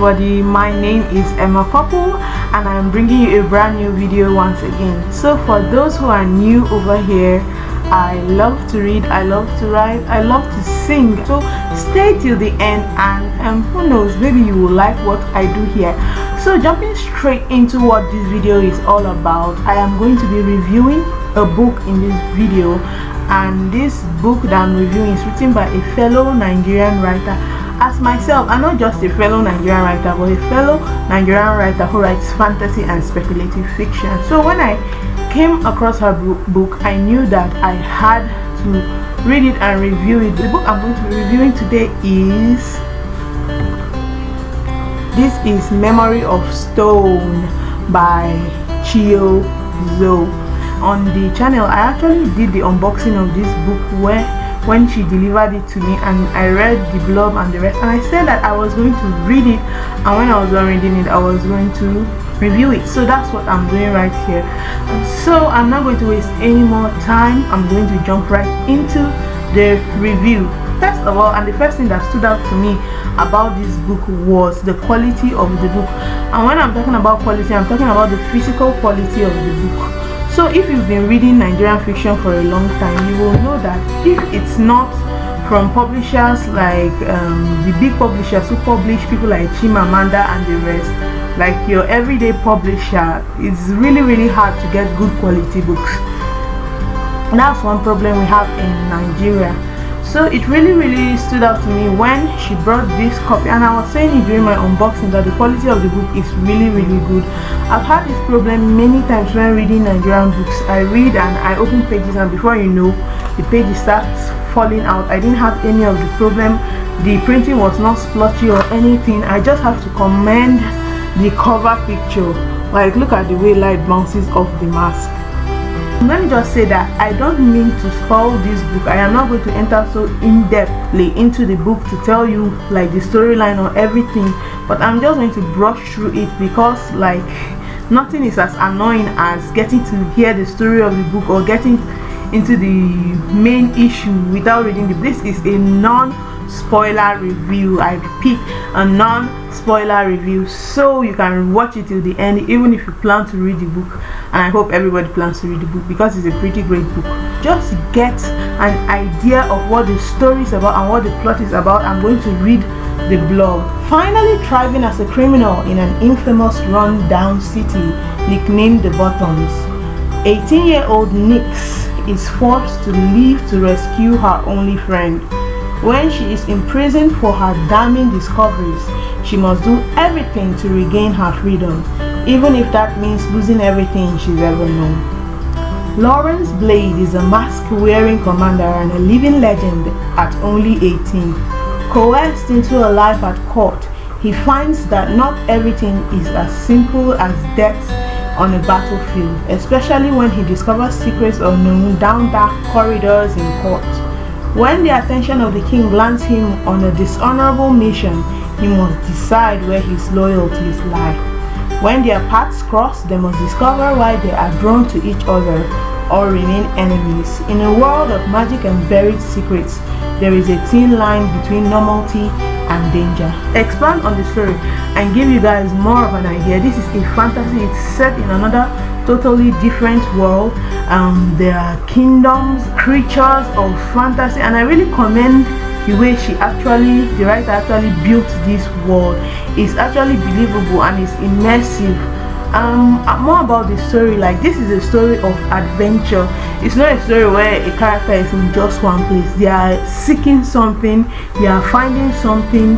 everybody. My name is Emah Purple and I'm bringing you a brand new video once again. So for those who are new over here I love to read I love to write I love to sing. So stay till the end and um, who knows maybe you will like what I do here. So jumping straight into what this video is all about I am going to be reviewing a book in this video. And this book that I'm reviewing is written by a fellow Nigerian writer as myself i'm not just a fellow nigerian writer but a fellow nigerian writer who writes fantasy and speculative fiction. So when i came across her book i knew that i had to read it and review it. The book i'm going to be reviewing today is this is memory of stone by Chio Zoe on the channel i actually did the unboxing of this book where when she delivered it to me and I read the blurb and the rest and I said that I was going to read it and when I was done reading it I was going to review it. So that's what I'm doing right here. So I'm not going to waste any more time. I'm going to jump right into the review. First of all and the first thing that stood out to me about this book was the quality of the book. And when I'm talking about quality I'm talking about the physical quality of the book so if you've been reading Nigerian fiction for a long time, you will know that if it's not from publishers like um, the big publishers who publish people like Chimamanda and the rest, like your everyday publisher, it's really really hard to get good quality books. That's one problem we have in Nigeria so it really really stood out to me when she brought this copy and i was saying it during my unboxing that the quality of the book is really really good. I've had this problem many times when reading nigerian books. I read and i open pages and before you know the page starts falling out. I didn't have any of the problem. The printing was not splotchy or anything. I just have to commend the cover picture. Like look at the way light bounces off the mask let me just say that i don't mean to spoil this book. I am not going to enter so in-depthly into the book to tell you like the storyline or everything but i'm just going to brush through it because like nothing is as annoying as getting to hear the story of the book or getting into the main issue without reading the book. This is a non spoiler review i repeat a non-spoiler review so you can watch it till the end even if you plan to read the book. And i hope everybody plans to read the book because it's a pretty great book. Just get an idea of what the story is about and what the plot is about. I'm going to read the blog. Finally thriving as a criminal in an infamous run-down city nicknamed the bottoms 18-year-old nyx is forced to leave to rescue her only friend. When she is imprisoned for her damning discoveries, she must do everything to regain her freedom, even if that means losing everything she's ever known. Lawrence Blade is a mask-wearing commander and a living legend at only 18. Coerced into a life at court, he finds that not everything is as simple as death on a battlefield, especially when he discovers secrets unknown down dark corridors in court. When the attention of the king lands him on a dishonorable mission, he must decide where his loyalties lie. When their paths cross, they must discover why they are drawn to each other or remain enemies. In a world of magic and buried secrets, there is a thin line between normality and danger. Expand on the story and give you guys more of an idea. This is a fantasy, it's set in another totally different world um, there are kingdoms creatures of fantasy and i really commend the way she actually the writer actually built this world is actually believable and it's immersive. Um more about the story like this is a story of adventure. It's not a story where a character is in just one place. They are seeking something they are finding something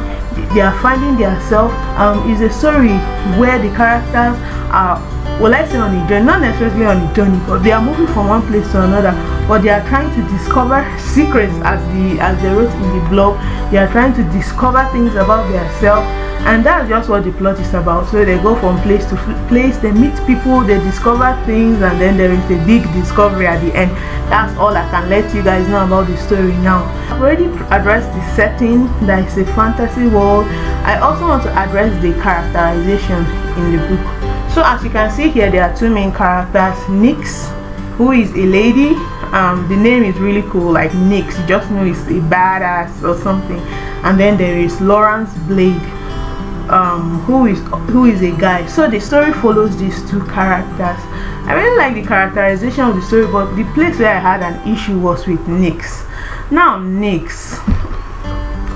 they are finding their self. Um it's a story where the characters are well I say on a journey not necessarily on a journey but they are moving from one place to another but they are trying to discover secrets as the as they wrote in the blog. They are trying to discover things about themselves and that's just what the plot is about. So they go from place to place they meet people they discover things and then there is a big discovery at the end. That's all i can let you guys know about the story now. I've already addressed the setting that is a fantasy world. I also want to address the characterization in the book so as you can see here there are two main characters Nyx who is a lady. Um, the name is really cool like Nyx you just know he's a badass or something. And then there is Lawrence Blade um, who is who is a guy. So the story follows these two characters. I really like the characterization of the story but the place where i had an issue was with nyx. Now nyx.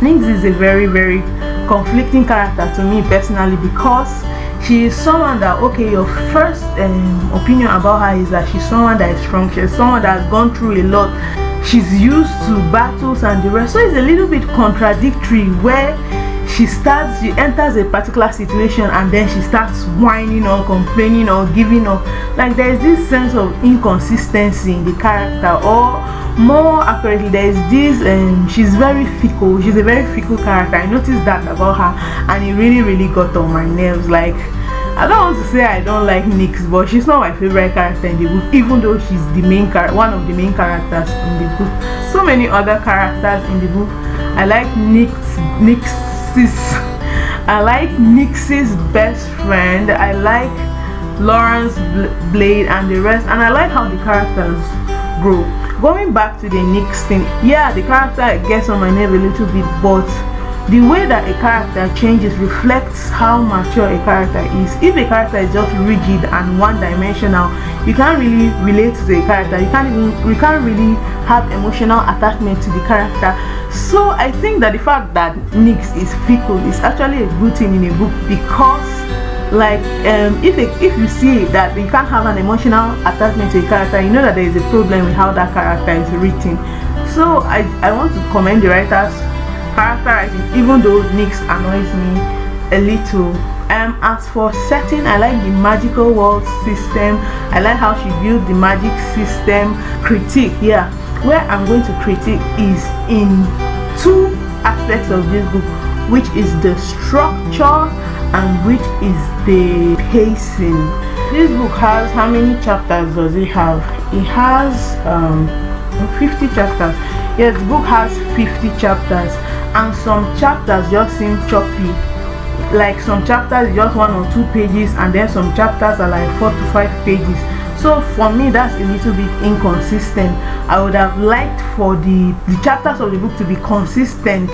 Nyx is a very very conflicting character to me personally because she is someone that okay your first um, opinion about her is that she's someone that is strong she's someone that has gone through a lot. She's used to battles and the rest. So it's a little bit contradictory where she starts she enters a particular situation and then she starts whining or complaining or giving up. Like there's this sense of inconsistency in the character or more accurately there's this um she's very fickle she's a very fickle character. I noticed that about her and it really really got on my nerves. Like I don't want to say I don't like Nyx, but she's not my favorite character in the book, even though she's the main character, one of the main characters in the book. So many other characters in the book. I like Nyx, Nyx I like Nyx's best friend. I like Lawrence Blade and the rest, and I like how the characters grow. Going back to the Nyx thing, yeah, the character gets on my nerve a little bit, but the way that a character changes reflects how mature a character is. If a character is just rigid and one-dimensional you can't really relate to the character. You can't even you can't really have emotional attachment to the character. So i think that the fact that nyx is fickle is actually a good thing in a book because like um, if a, if you see that you can't have an emotional attachment to a character you know that there is a problem with how that character is written. So i i want to commend the writers even though Nyx annoys me a little. Um as for setting i like the magical world system. I like how she built the magic system critique yeah. Where i'm going to critique is in two aspects of this book which is the structure and which is the pacing. This book has how many chapters does it have? It has um 50 chapters. Yes the book has 50 chapters and some chapters just seem choppy. Like some chapters just one or two pages and then some chapters are like four to five pages. So for me that's a little bit inconsistent. I would have liked for the the chapters of the book to be consistent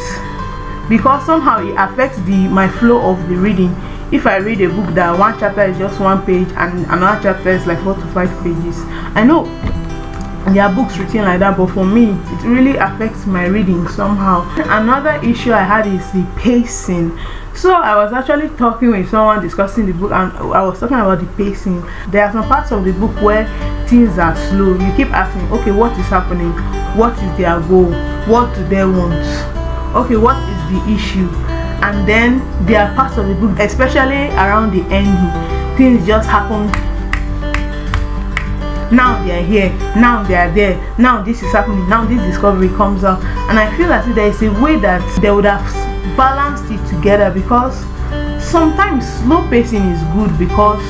because somehow it affects the my flow of the reading. If i read a book that one chapter is just one page and another chapter is like four to five pages. I know there are books written like that but for me it really affects my reading somehow. Another issue i had is the pacing. So i was actually talking with someone discussing the book and i was talking about the pacing. There are some parts of the book where things are slow. You keep asking okay what is happening? What is their goal? What do they want? Okay what is the issue? And then there are parts of the book especially around the ending things just happen now they are here. Now they are there. Now this is happening. Now this discovery comes up and i feel as if there is a way that they would have balanced it together because sometimes slow pacing is good because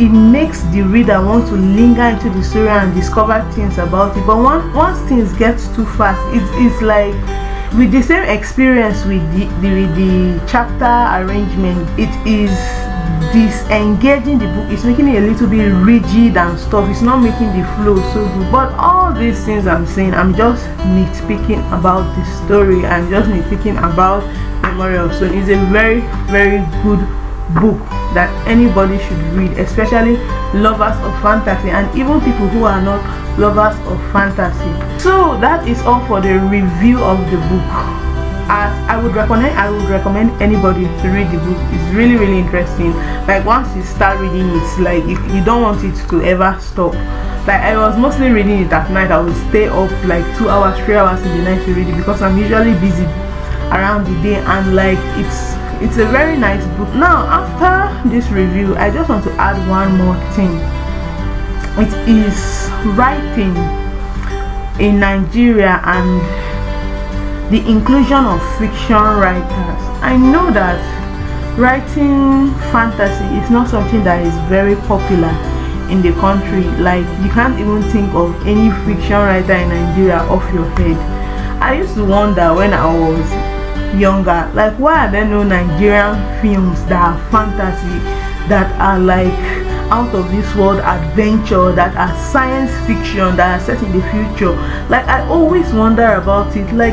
it makes the reader want to linger into the story and discover things about it. But once once things get too fast it's, it's like with the same experience with the, the, the chapter arrangement it is disengaging the book. It's making it a little bit rigid and stuff. It's not making the flow so good. But all these things i'm saying i'm just nitpicking about the story. I'm just nitpicking about memory of stone it's a very very good book that anybody should read especially lovers of fantasy and even people who are not lovers of fantasy. So that is all for the review of the book as I would recommend I would recommend anybody to read the book. It's really really interesting. Like once you start reading it's like you, you don't want it to ever stop. Like I was mostly reading it at night. I would stay up like two hours three hours in the night to read it because I'm usually busy around the day and like it's it's a very nice book. Now after this review I just want to add one more thing. It is writing in Nigeria and the inclusion of fiction writers. I know that writing fantasy is not something that is very popular in the country. Like you can't even think of any fiction writer in Nigeria off your head. I used to wonder when I was younger, like why are there no Nigerian films that are fantasy that are like out of this world adventure that are science fiction that are set in the future like i always wonder about it like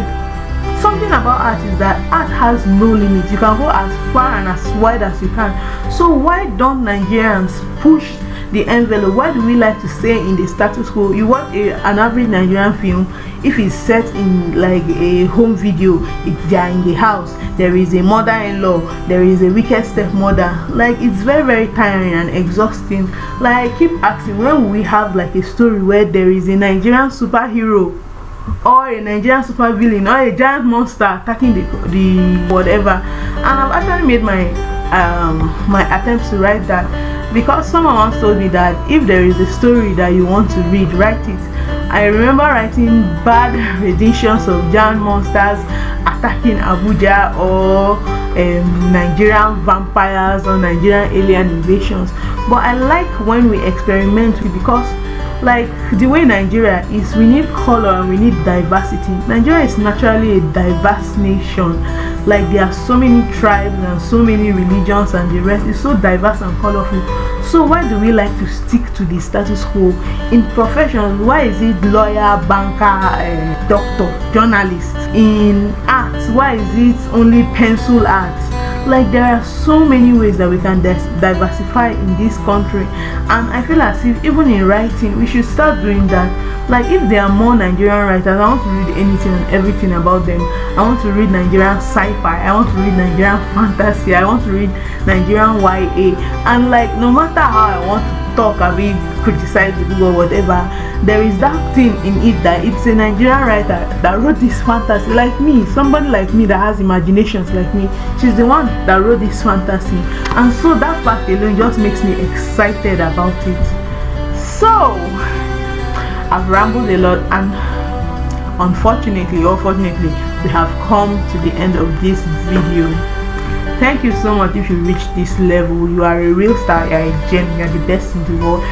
something about art is that art has no limit. You can go as far and as wide as you can. So why don't nigerians push the envelope? Why do we like to stay in the status quo? You watch a, an average nigerian film if it's set in like a home video it's in the house there is a mother-in-law there is a wicked stepmother like it's very very tiring and exhausting. Like I keep asking when we have like a story where there is a nigerian superhero or a Nigerian super villain or a giant monster attacking the the whatever. And I've actually made my um my attempts to write that because someone once told me that if there is a story that you want to read write it. I remember writing bad renditions of giant monsters attacking Abuja or um, Nigerian vampires or Nigerian alien invasions. But I like when we experiment because like the way Nigeria is we need color and we need diversity. Nigeria is naturally a diverse nation. Like there are so many tribes and so many religions and the rest. Is so diverse and colorful so why do we like to stick to the status quo? In professions why is it lawyer banker uh, doctor journalist? In art why is it only pencil art like there are so many ways that we can diversify in this country and i feel as if even in writing we should start doing that. Like if there are more nigerian writers i want to read anything and everything about them. I want to read nigerian sci-fi i want to read nigerian fantasy i want to read nigerian ya and like no matter how i want to talk I mean criticize book or whatever. There is that thing in it that it's a Nigerian writer that wrote this fantasy like me somebody like me that has imaginations like me. She's the one that wrote this fantasy. And so that fact alone just makes me excited about it. So I've rambled a lot and unfortunately or fortunately we have come to the end of this video thank you so much if you reach this level. You are a real star you're a gem you're the best in the world.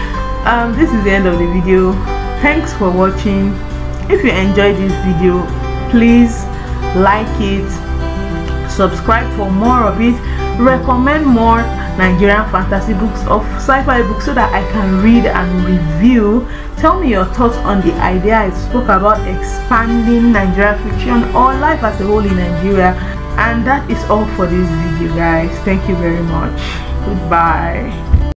Um this is the end of the video. Thanks for watching. If you enjoyed this video please like it subscribe for more of it. Recommend more Nigerian fantasy books of sci-fi books so that I can read and review. Tell me your thoughts on the idea I spoke about expanding Nigerian fiction or life as a whole in Nigeria and that is all for this video guys. Thank you very much. Goodbye